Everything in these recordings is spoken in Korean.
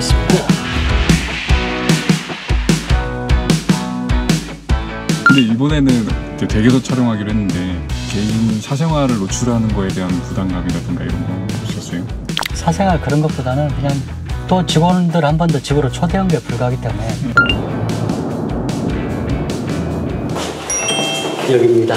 출발하겠습니다. 근데 이번에는 댁에서 촬영하기로 했는데 개인 사생활을 노출하는 거에 대한 부담감이라든가 이런 거 없었어요? 사생활 그런 것보다는 그냥 또 직원들 한 번 더 집으로 초대한 게 불가하기 때문에 여기입니다.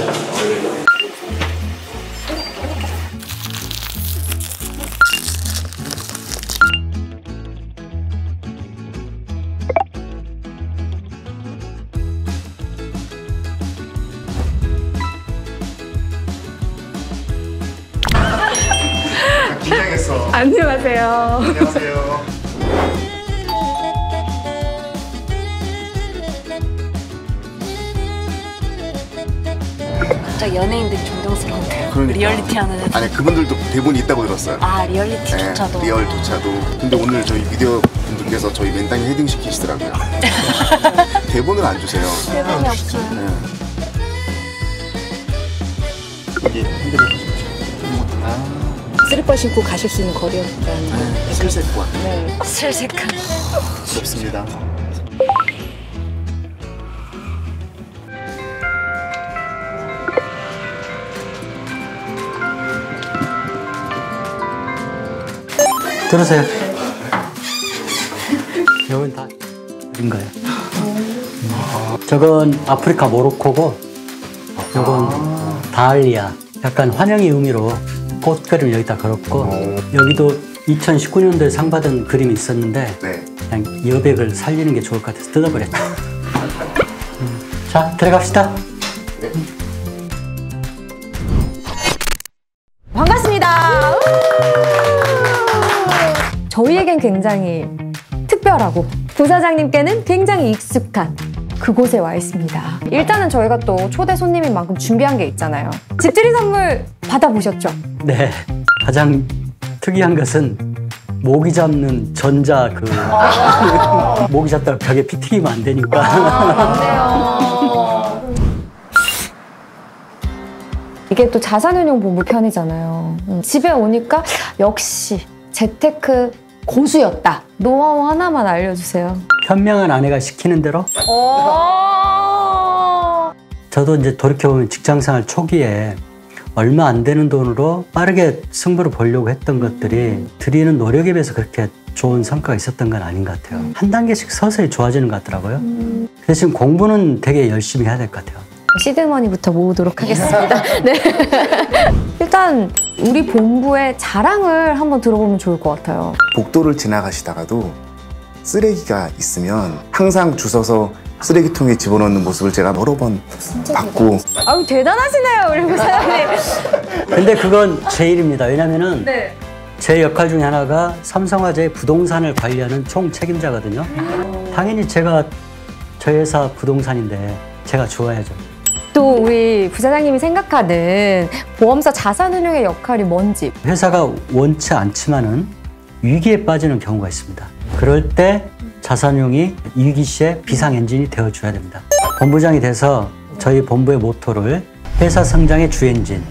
안녕하세요. 안녕하세요. 갑자기 연예인들이 존경스러운데요. 그러니까. 리얼리티 하는. 아니 그분들도 대본이 있다고 들었어요. 아 리얼리티조차도. 네, 리얼조차도. 근데 오늘 저희 미디어 분들께서 저희 맨땅에 헤딩 시키시더라고요. 대본을 안 주세요. 대본이 없어요. 네. 여기 핸들을 해주십시오. 쓰리퍼 신고 가실 수 있는 거리였다는. 네, 슬세과 네. 슬색한. 좋습니다. 들으세요. 여긴 다 인가요? 저건 아프리카 모로코고, 요건 다알리아. 약간 환영의 의미로 꽃그림을 여기다 걸었고, 여기도 2019년도에 상 받은 그림이 있었는데, 네. 그냥 여백을 살리는 게 좋을 것 같아서 뜯어버렸다. 음. 자, 들어갑시다. 반갑습니다. 우! 저희에겐 굉장히 특별하고 부사장님께는 굉장히 익숙한 그곳에 와 있습니다. 일단은 저희가 또 초대 손님인 만큼 준비한 게 있잖아요. 집들이 선물 받아보셨죠? 네. 가장 특이한 것은 모기 잡는 전자 그 모기 잡다가 벽에 피 튀기면 안 되니까 이게 또 자산운용 본부 편이잖아요. 음, 집에 오니까 역시 재테크 고수였다. 노하우 하나만 알려주세요. 현명한 아내가 시키는 대로 오~ 저도 이제 돌이켜보면 직장생활 초기에 얼마 안 되는 돈으로 빠르게 승부를 보려고 했던 것들이 들이는 노력에 비해서 그렇게 좋은 성과가 있었던 건 아닌 것 같아요. 한 단계씩 서서히 좋아지는 것 같더라고요. 그래서 지금 공부는 되게 열심히 해야 될 것 같아요. 시드머니부터 모으도록 하겠습니다. 네. 일단 우리 본부의 자랑을 한번 들어보면 좋을 것 같아요. 복도를 지나가시다가도 쓰레기가 있으면 항상 주워서 쓰레기통에 집어넣는 모습을 제가 여러 번 봤고 아유 대단하시네요 우리 부사장님. 근데 그건 제 일입니다. 왜냐면은 네. 제 역할 중에 하나가 삼성화재의 부동산을 관리하는 총 책임자거든요. 당연히 제가 저희 회사 부동산인데 제가 좋아야죠. 또 우리 부사장님이 생각하는 보험사 자산운용의 역할이 뭔지 회사가 원치 않지만은 위기에 빠지는 경우가 있습니다. 그럴 때 자산용이 위기 시에 비상 엔진이 되어줘야 됩니다. 본부장이 돼서 저희 본부의 모토를 회사 성장의 주 엔진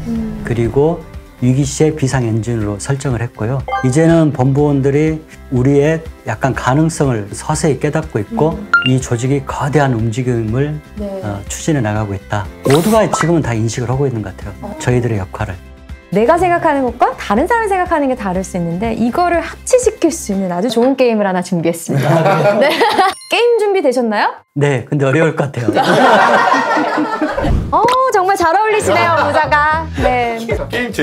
그리고 위기 시에 비상 엔진으로 설정을 했고요. 이제는 본부원들이 우리의 약간 가능성을 서서히 깨닫고 있고 이 조직이 거대한 움직임을 어, 추진해 나가고 있다. 모두가 지금은 다 인식을 하고 있는 것 같아요. 저희들의 역할을. 내가 생각하는 것과 다른 사람이 생각하는 게 다를 수 있는데 이거를 합치시킬 수 있는 아주 좋은 게임을 하나 준비했습니다. 네. 게임 준비되셨나요? 네, 근데 어려울 것 같아요. 어 정말 잘 어울리시네요 모자가. 네.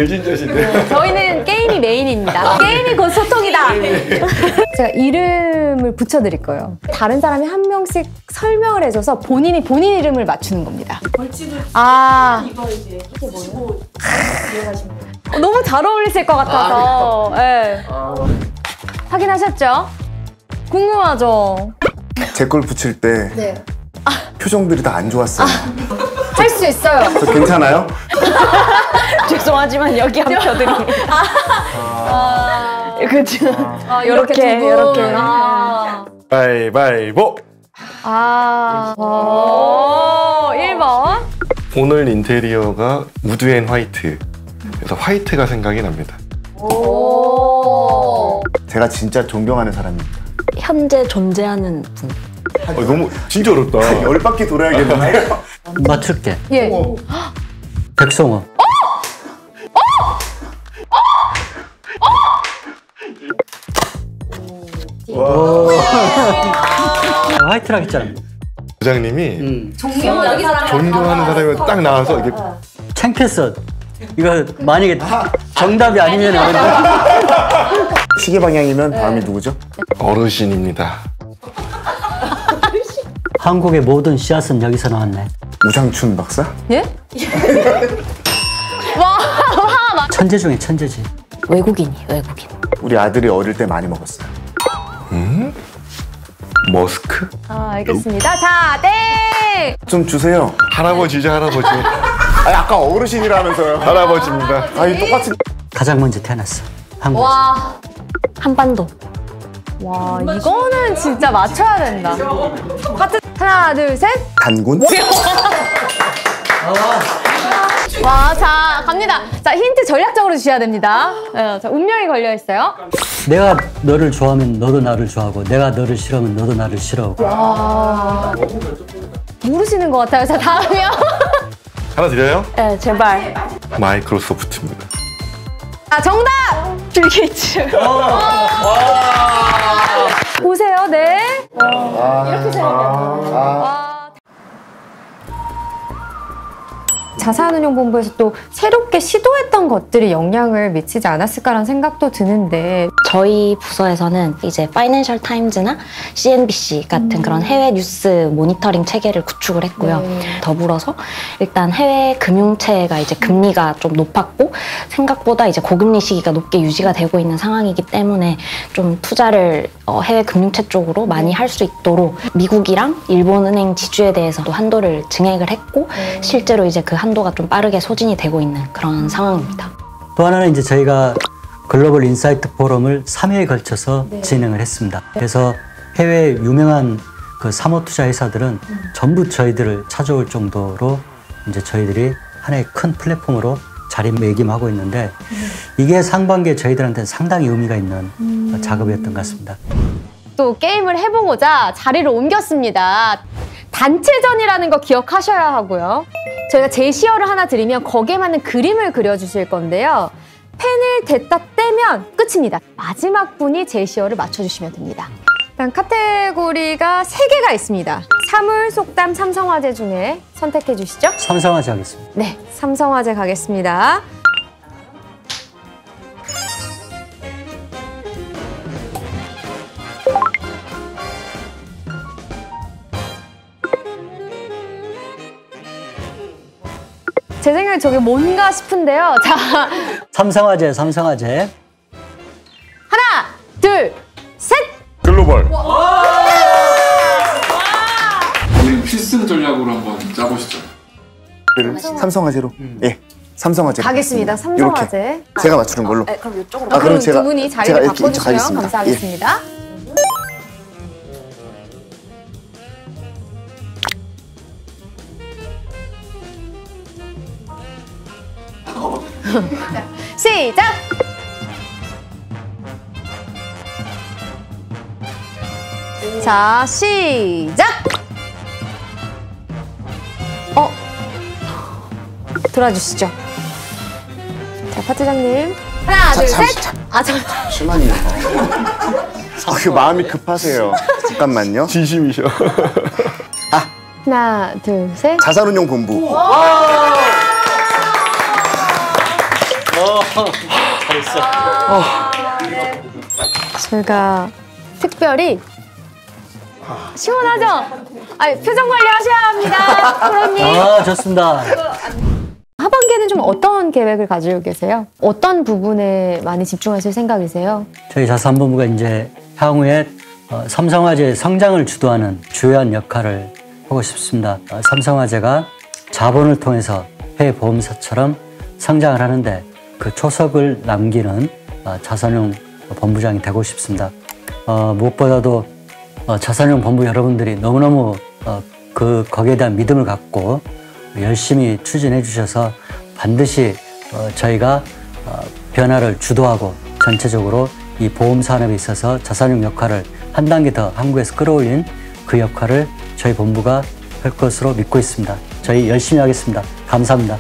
제일 진짜신데. 저희는 게임이 메인입니다. 게임이 곧 소통이다. 제가 이름을 붙여드릴 거예요. 다른 사람이 한 명씩 설명을 해줘서 본인이 본인 이름을 맞추는 겁니다. 벌칙을 아 이거 이제 뭐 어, 너무 잘 어울리실 것 같아서. 예. 확인하셨죠? 궁금하죠? 제 걸 붙일 때 네. 표정들이 다 안 좋았어요. 할 수 있어요. 저 괜찮아요? 죄송하지만 여기 한 표들이. 아, 그죠. 이렇게, 이렇게. 아, 바이바이보. 아. 오, 1번. 오늘 인테리어가 wood and white. 그래서 white가 생각이 납니다. 오. 제가 진짜 존경하는 사람입니다. 현재 존재하는 분. 어, 너무 진짜 어렵다. 열 바퀴 돌아야겠는데. 맞출게. 예. 백성호. 화이트락 했잖아. 부장님이 존경하는 사람이 딱 나와서 이게 창피했어. 이거 만약에 정답이 아 니면 시계 방향이면 다음이 누구죠? 어르신입니다. 한국의 모든 씨앗은 여기서 나왔네. 우장춘 박사? 예? 천재 중에 천재지. 외국인이 외국인. 우리 아들이 어릴 때 많이 먹었어요. 머스크? 아, 알겠습니다. 자, 땡! 좀 주세요. 할아버지죠 할아버지. 아니 아까 어르신이라면서요. 할아버지입니다. 아니 똑같은 가장 먼저 태어났어. 한국. 와, 한반도. 와, 이거는 진짜 맞춰야 된다. 하트, 하나, 둘, 셋. 단군? 와, 자, 갑니다. 자, 힌트 전략적으로 주셔야 됩니다. 어, 자, 운명이 걸려 있어요. 내가 너를 좋아하면 너도 나를 좋아하고 내가 너를 싫어하면 너도 나를 싫어하고 모르시는 것 같아요. 자, 다음이요. 하나 드려요? 네, 제발. 마이크로소프트입니다. 자, 정답! 빌 게이츠. 보세요, 네. 이렇게 생각해요. 자산운용본부에서 또 새롭게 시도했던 것들이 영향을 미치지 않았을까라는 생각도 드는데 저희 부서에서는 이제 파이낸셜 타임즈나 CNBC 같은 그런 해외 뉴스 모니터링 체계를 구축을 했고요. 네. 더불어서 일단 해외 금융체가 이제 금리가 좀 높았고 생각보다 이제 고금리 시기가 높게 유지가 되고 있는 상황이기 때문에 좀 투자를 어, 해외 금융체 쪽으로 많이 할 수 있도록 미국이랑 일본 은행 지주에 대해서도 한도를 증액을 했고 실제로 이제 그 한도가 좀 빠르게 소진이 되고 있는 그런 상황입니다. 또 하나는 이제 저희가 글로벌 insight 포럼을 3회에 걸쳐서 진행을 했습니다. 그래서 해외 유명한 그 사모 투자 회사들은 전부 저희들을 찾아올 정도로 이제 저희들이 하나의 큰 플랫폼으로 자리매김하고 있는데 이게 상반기에 저희들한테 상당히 의미가 있는 작업이었던 것 같습니다. 또 게임을 해보고자 자리를 옮겼습니다. 단체전이라는 거 기억하셔야 하고요. 저희가 제시어를 하나 드리면 거기에 맞는 그림을 그려주실 건데요. 펜을 댔다 떼면 끝입니다. 마지막 분이 제시어를 맞춰주시면 됩니다. 일단 카테고리가 세개가 있습니다. 사물, 속담, 삼성화재 중에 선택해 주시죠. 삼성화재 하겠습니다. 네, 삼성화재 가겠습니다. 제 생각에 저게 뭔가 싶은데요. 자, 삼성화재, 삼성화재. 하나, 둘, 셋! 글로벌. 우리 필승 전략으로 한번 짜보시죠. 삼성화재로. 예. 삼성화재. 가겠습니다. 삼성화재. 이렇게. 제가 맞추는 걸로. 그럼 이쪽으로 아, 아, 그럼 그럼 제가- 두 분이 자리를 가겠습니다. 감사하겠습니다. 시작! 자, 시작! 어? 돌아주시죠. 자, 파트장님. 하나, 둘, 잠시- 셋! 아, 저, 잠시만요. 아, 그 마음이 급하세요. 잠깐만요. 진심이셔. 하나, 둘, 셋. 자산운용 본부. 저희가 특별히 시원하죠? 아, 표정 관리 하셔야 합니다, 프로님. 아, 좋습니다. 하반기에는 좀 어떤 계획을 가지고 계세요? 어떤 부분에 많이 집중하실 생각이세요? 저희 자산본부가 이제 향후에 어, 삼성화재 성장을 주도하는 주요한 역할을 하고 싶습니다. 어, 삼성화재가 자본을 통해서 해외 보험사처럼 성장을 하는데 그 초석을 남기는 어, 자산용 본부장이 되고 싶습니다. 어, 무엇보다도 어, 자산용 본부 여러분들이 너무너무 어, 그 거기에 대한 믿음을 갖고 열심히 추진해 주셔서 반드시 어, 저희가 어, 변화를 주도하고 전체적으로 이 보험 산업에 있어서 자산용 역할을 한 단계 더 한국에서 끌어올린 그 역할을 저희 본부가 할 것으로 믿고 있습니다. 저희 열심히 하겠습니다. 감사합니다.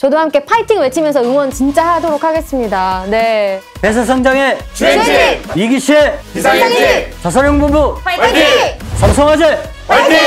저도 함께 파이팅 외치면서 응원 진짜 하도록 하겠습니다. 네. 회사 성장의 주행진! 이기시의 비상행진! 자산용 본부 파이팅! 삼성화재 화이팅!